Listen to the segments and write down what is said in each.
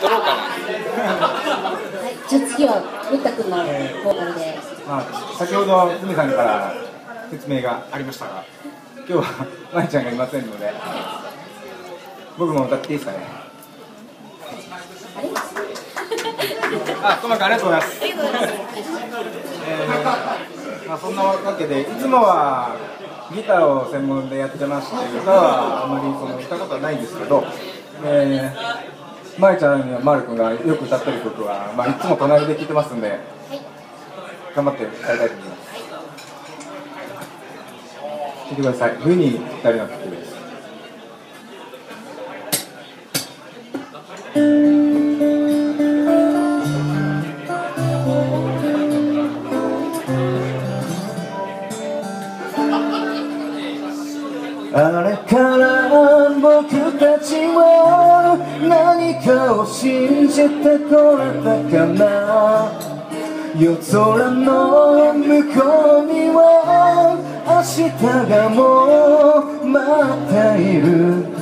取ろうかなはい、じゃあ次はムッタ君のボーカルで、まあ、先ほどズミさんから説明がありましたが今日はまいちゃんがいませんので僕も歌っていいですかね？あれあ、ともかくありがとうございますありがとうございます。えーまあ、そんなわけでいつもはギターを専門でやってまして歌はあまりその歌ことはないんですけど、えー、まいちゃんにはまるくんがよく歌ってる曲は、まあ、いつも隣で聴いてますんで頑張って歌いたいと思います。聴いてください。冬にぴったりな曲ですあれから僕たちは何かを信じてこれたかな？夜空の向こうには明日がもう待っている。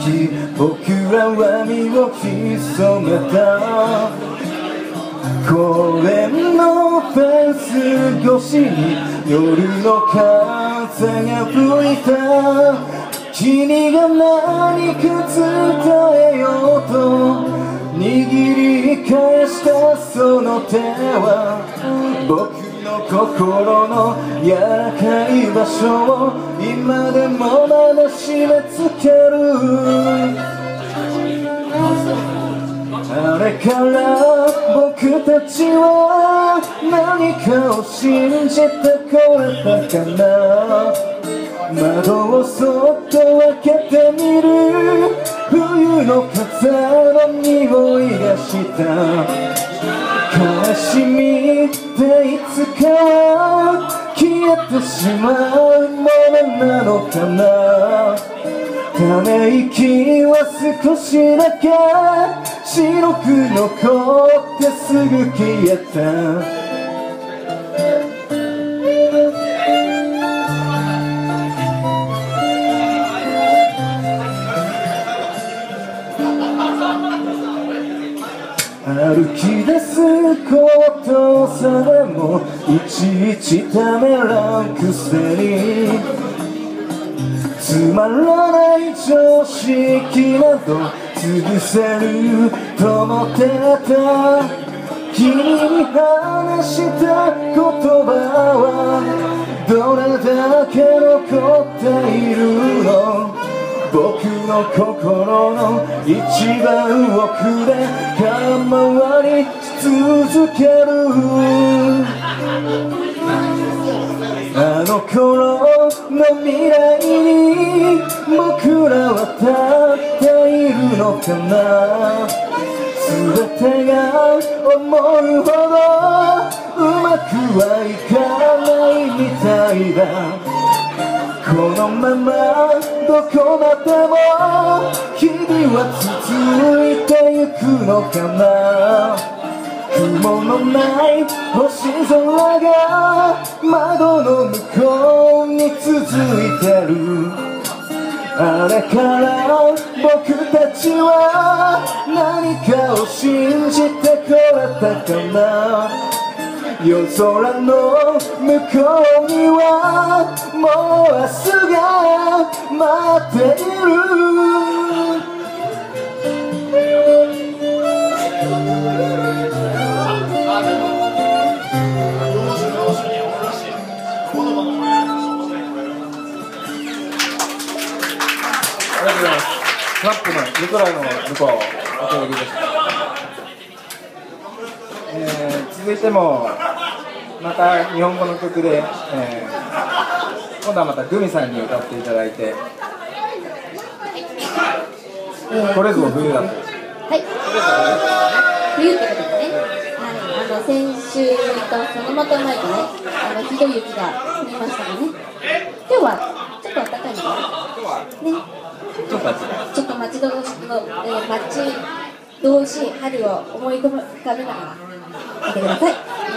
き僕らは身を潜めた公園のフェンス越しに夜の風が吹いた君が何か伝えようと握り返したその手は僕の心の柔らかい場所を今でもまだ締め付ける。あれから僕たちは何かを信じてこれたかな。窓をそっと開けてみる。冬の風の匂いがした。悲しみっていつかは消えてしまう。ものなのかな？ため息は少しだけ白く残ってすぐ消えた。歩き出すことさえもいちいちためらうくせに。つまらない常識など潰せると思ってた。君に話した言葉はどれだけ残っているの？僕の心の一番奥で空回り続ける。あの頃の未来に僕らは立っているのかな。全てが思うほどうまくはいかないみたいだ。このままどこまでも日々は続いてゆくのかな。雲のない星空が窓の向こうに続いてる。あれから僕たちは何かを信じてこれたかな。夜空の向こうにはもう明日が待っているありがとうございます。トラップの夜空の向こうをお届けいたします。えー続いてもまた日本語の曲で、えー今度はまたグミさんに歌っていただいてこれぞ冬だと。はい。冬ってことですね。はい、あの先週とそのまた前とねあのひどい雪が降りましたがね。今日はちょっと暖かいのかな。ね。ちょっとち。ょっと待ち遠しの、えー、待ち遠しい春を思い浮かべながら見てください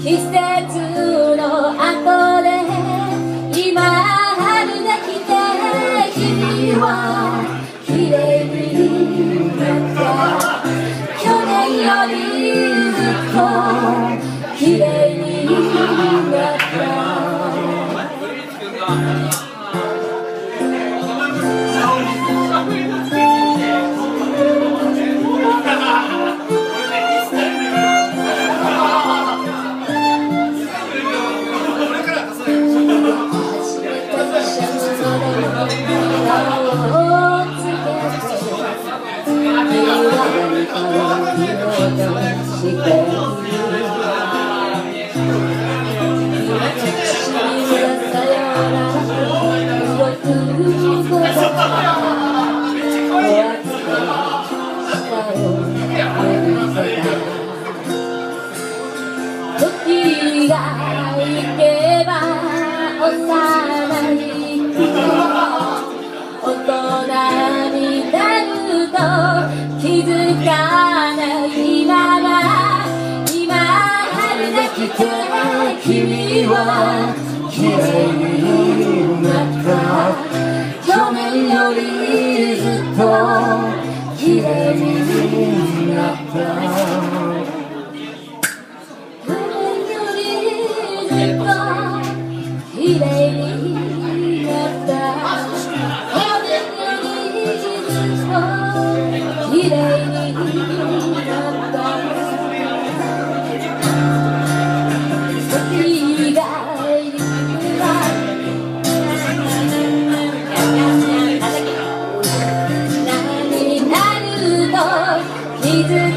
He's there to 幼い大人になると気づかないまま今春が来て君は綺麗になった去年よりずっと綺麗になったと気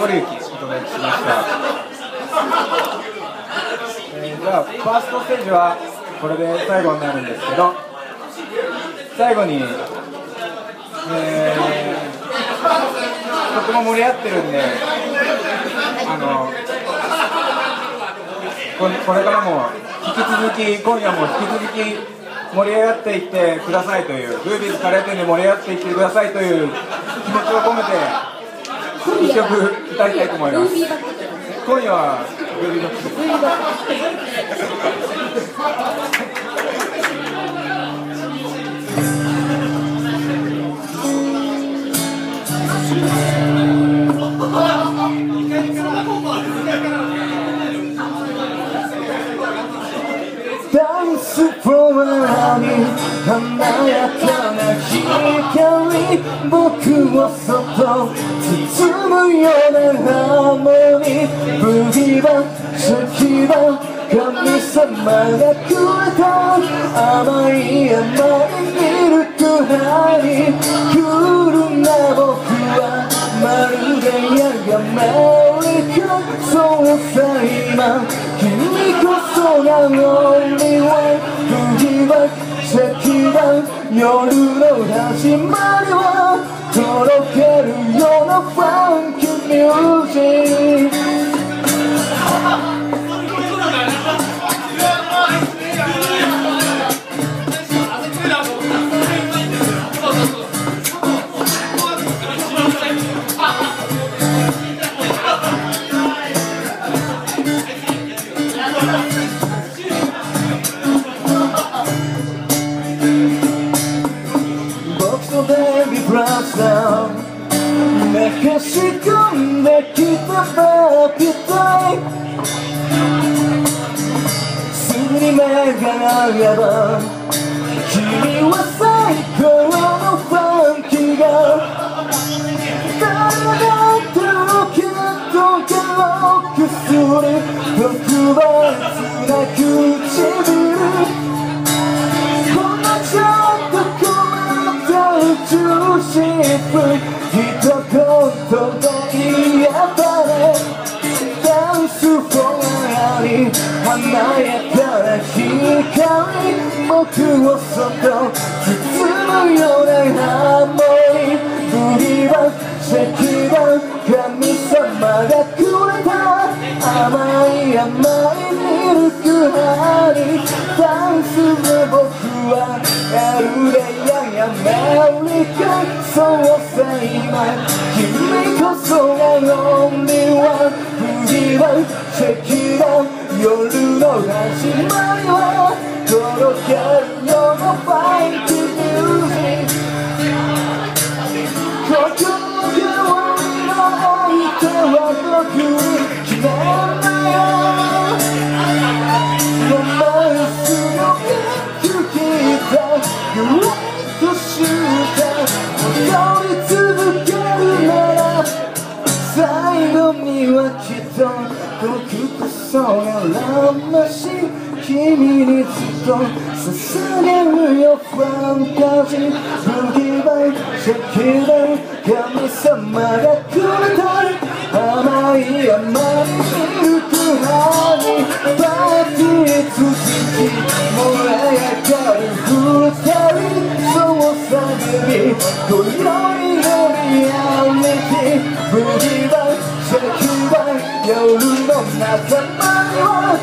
山りゆきお届けしました、えーじゃあファーストステージはこれで最後になるんですけど最後に、えーとても盛り上がってるんであのこれこれからも引き続き今夜も引き続き盛り上がっていってくださいというグービーズカレー店で盛り上がっていってくださいという気持ちを込めて一曲歌いたいと思います。今夜はグービーバック華やかな光僕をそっと包むようなハーモニーブギバシャキバ神様がくれた甘い甘いミルクハニークールな僕はまるでやがめリカそうさ今君こそが only one 釘奇跡だ夜の始まりはとろけるようなファンキーミュージックをそっと包むようなハーモニーブリバ石板神様がくれた甘い甘いミルクハニーダンスで僕はエルレアやメリカそうさ今君こそが only one 次は石板夜の始まりはとろけるようなファイずっと捧げるよファンタジーブギバイシャキバイ神様がくれたる甘い。甘いミルクハニーパーティー続き燃え上がる二人そうさ指今宵のリアリティブギバイシャキバイ夜の仲間には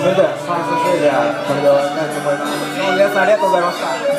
それではファーストステージはこれで終わりたいと思います。どうも皆さんありがとうございました。